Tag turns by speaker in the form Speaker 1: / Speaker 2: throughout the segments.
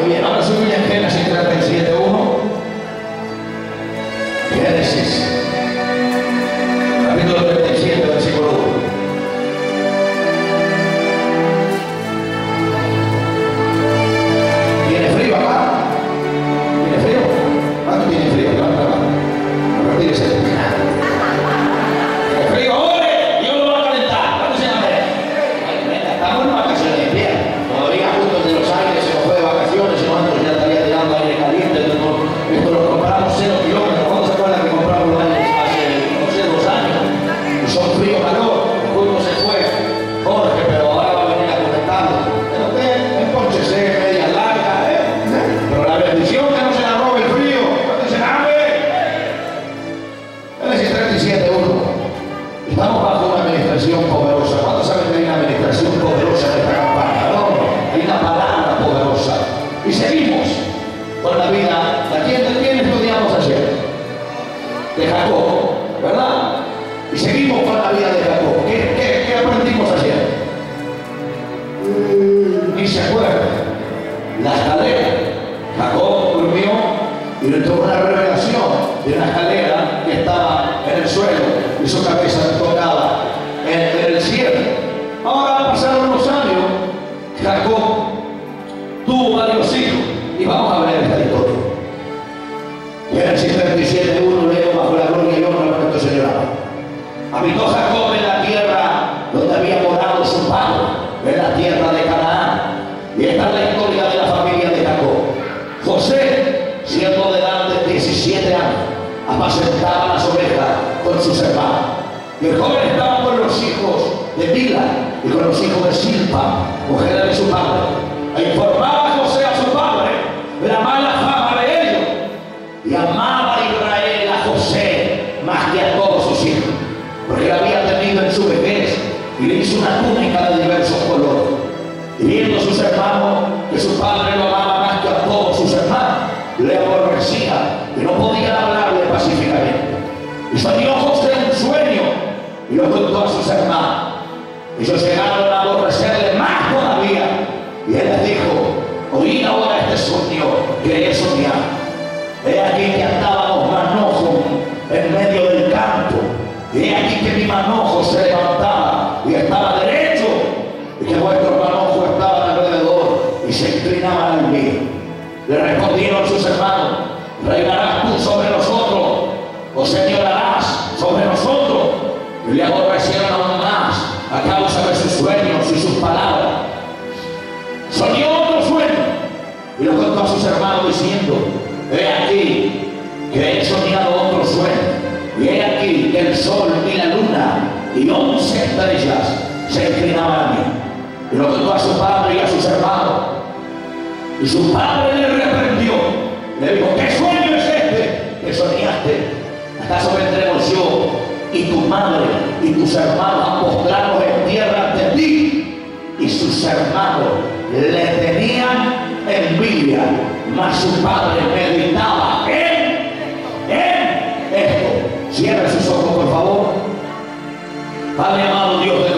Speaker 1: Muy bien, ahora sube a Génesis 37.1. Génesis la historia de la familia de Jacob. José, siendo de edad de 17 años, apacentaba las ovejas con sus hermanos. Y el joven estaba con los hijos de Mila y con los hijos de Silpa, mujer de su padre, a informar padre lo amaba más que a todos sus hermanos, le aborrecía y no podía hablarle pacíficamente. Y salió José en sueño y lo contó a sus hermanos. Ellos llegaron su padre le reprendió. Le dijo, ¿qué sueño es este que soñaste? ¿Acaso vendremos yo y tu madre y tus hermanos a postrarnos en tierra ante ti? Y sus hermanos le tenían envidia, mas su padre meditaba en, en esto. Cierra sus ojos, por favor. Padre amado Dios de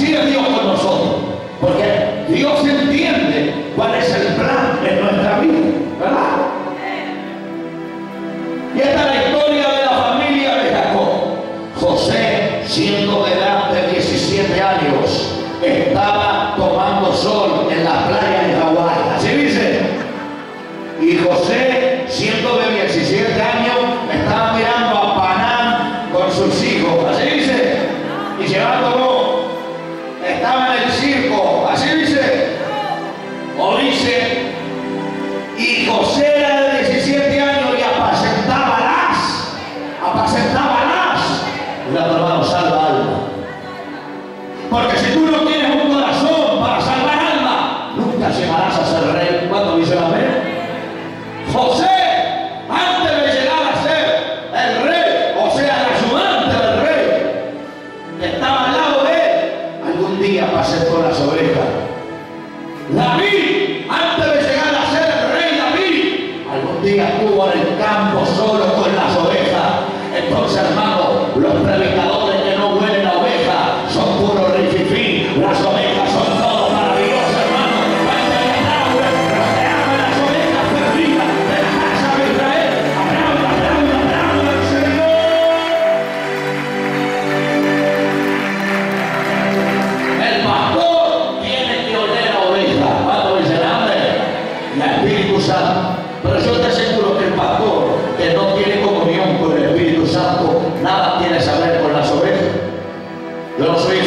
Speaker 1: Así es Dios Yo no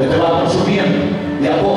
Speaker 1: Él te va consumiendo de a poco.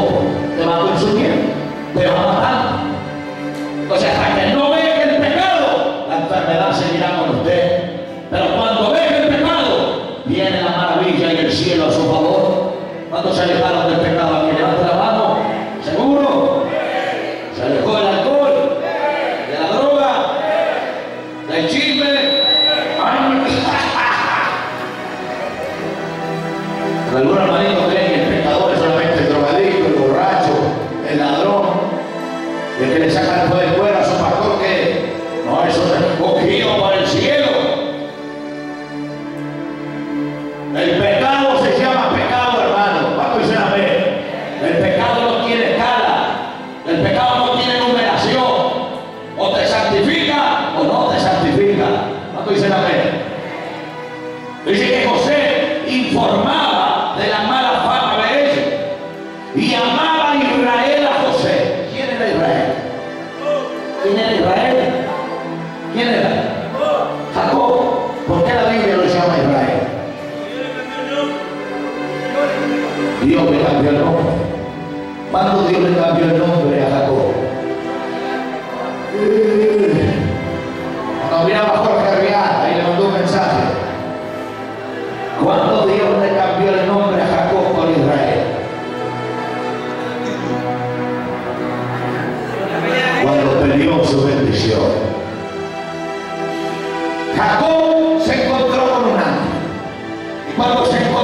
Speaker 1: Mas você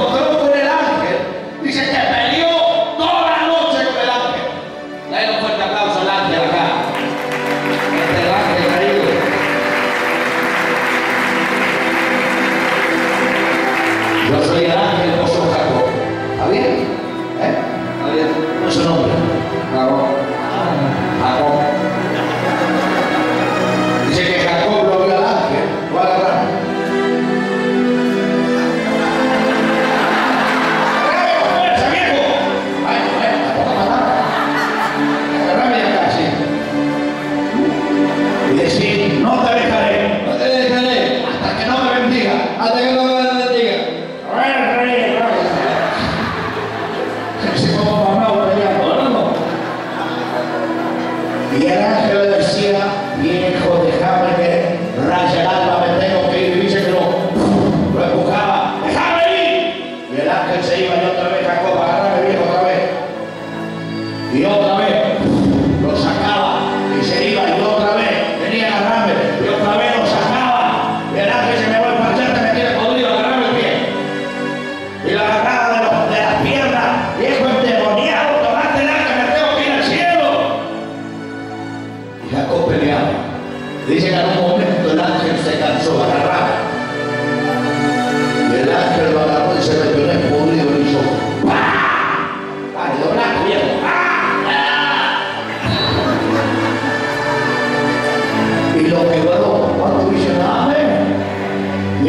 Speaker 1: Y el ángel le decía, viejo, déjame que raye el alma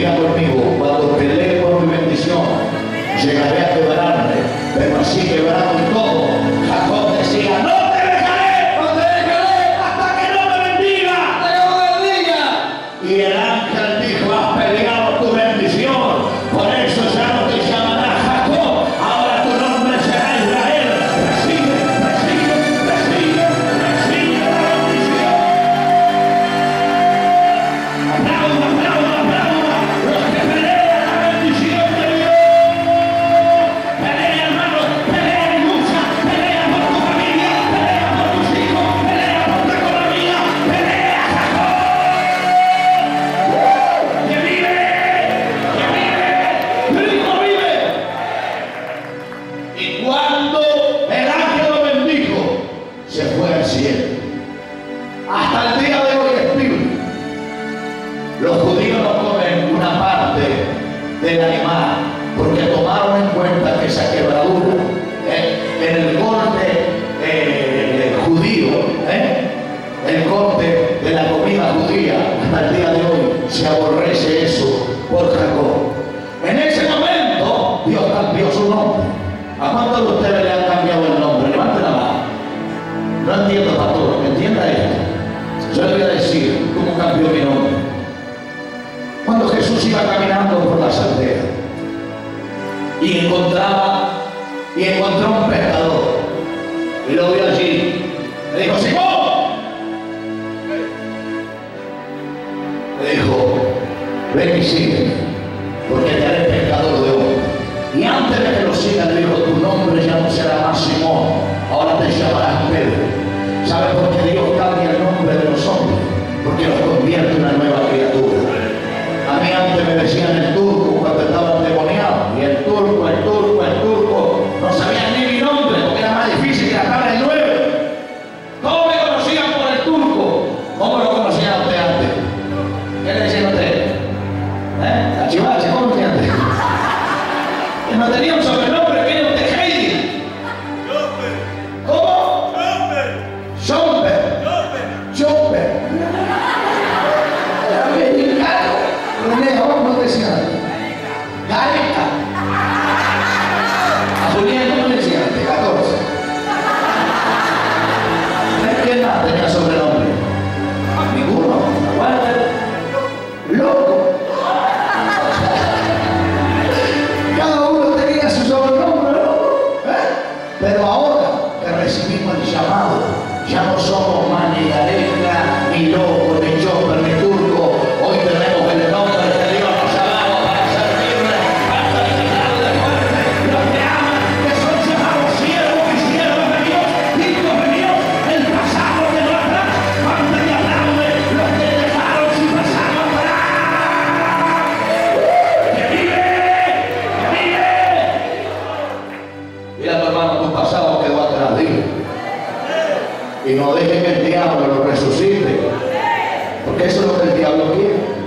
Speaker 1: Conmigo, cuando peleé por mi bendición, llegaré a quebrarme, pero así quebrarme. dijo, ven y sigue, porque te haré pescador de hoy Y antes de que lo siga le dijo, tu nombre ya no será más ahora te llamarás Pedro. sabes por qué Dios cambia el nombre de los hombres? Porque los convierte en una nueva Eso es lo que el diablo quiere.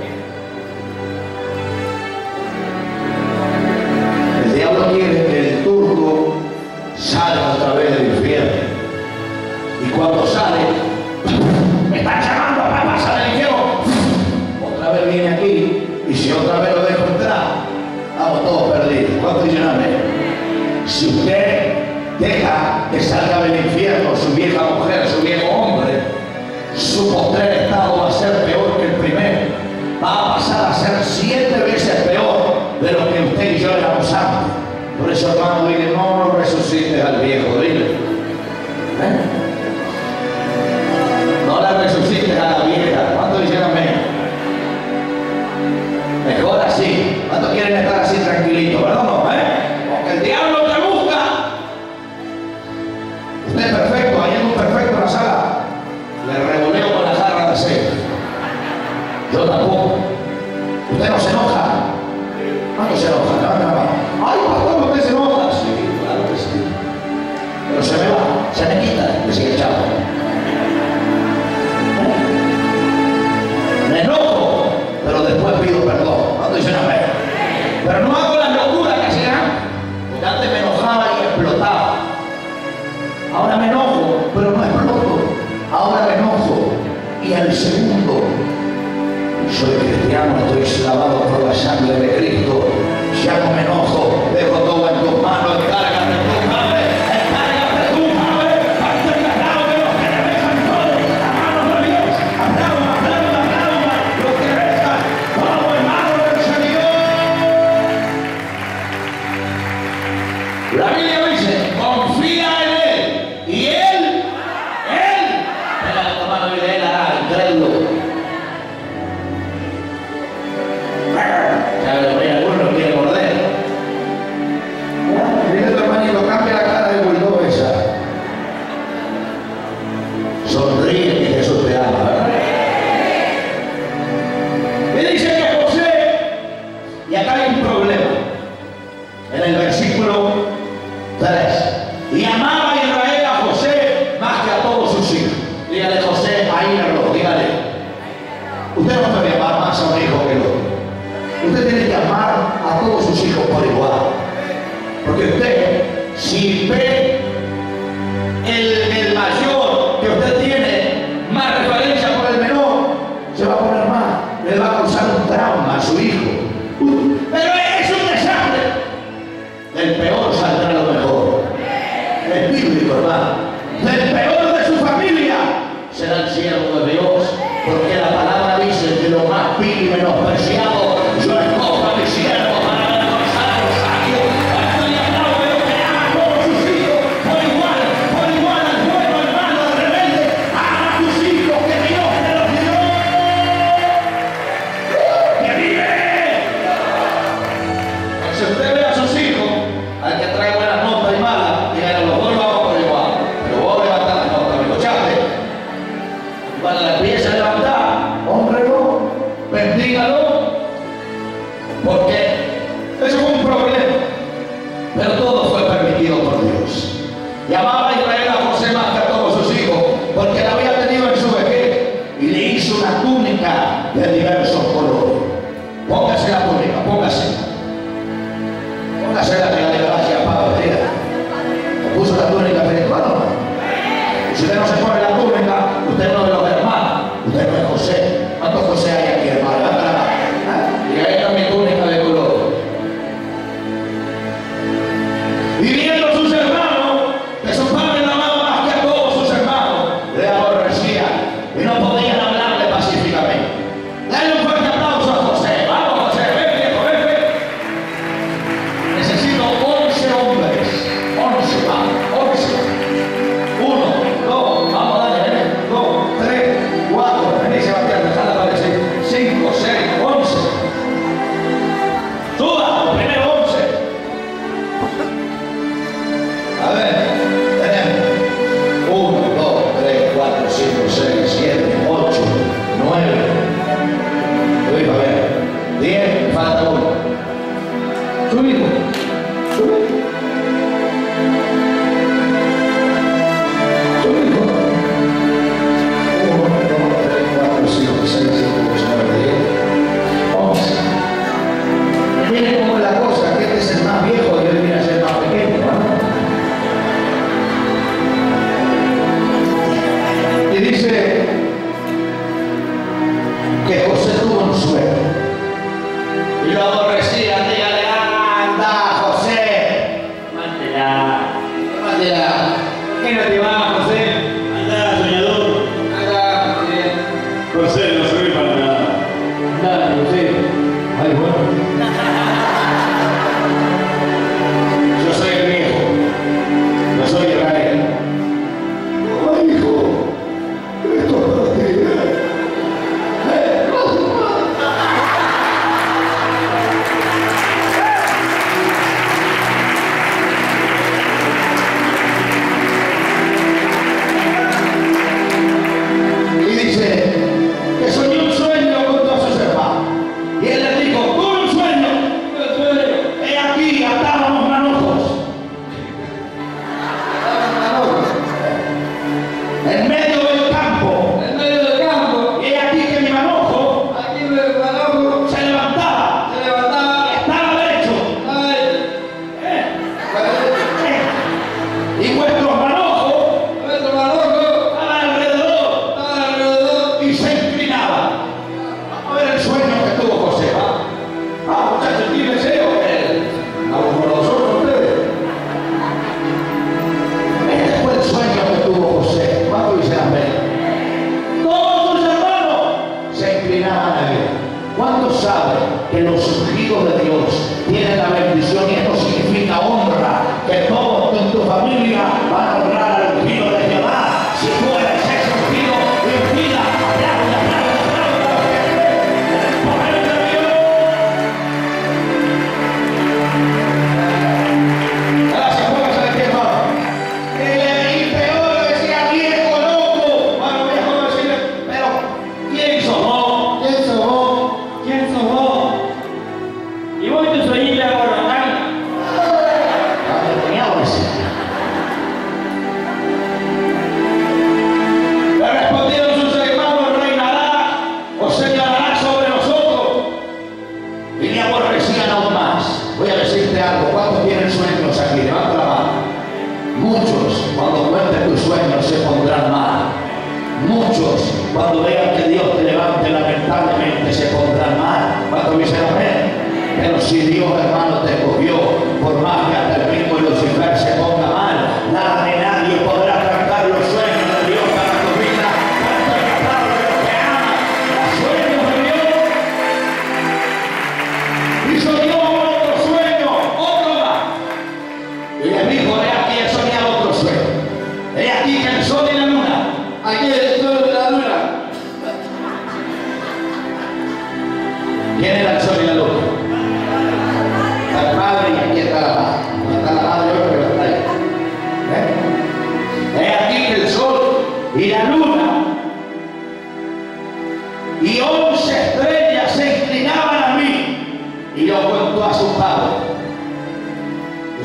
Speaker 1: Pero si Dios, hermano, te cogió, por más que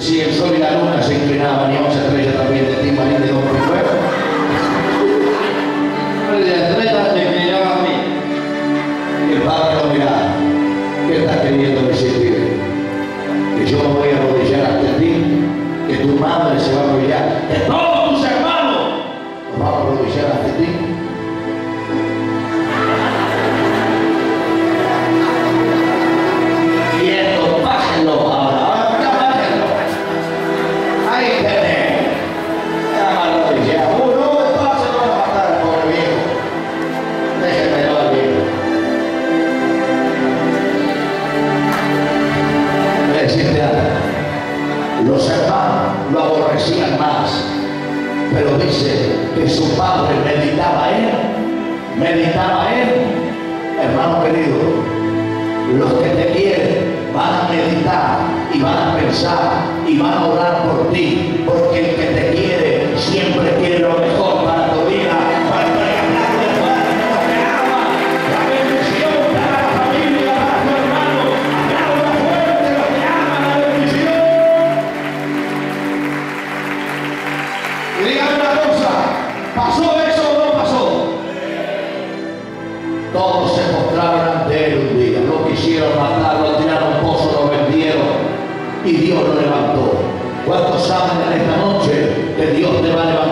Speaker 1: si el sol y la luna se inclinaban y once estrellas también de ti, María de Don
Speaker 2: meditar a
Speaker 1: Él, hermano querido, los que te quieren van a meditar y van a pensar y van a orar por ti, porque el que te を我々は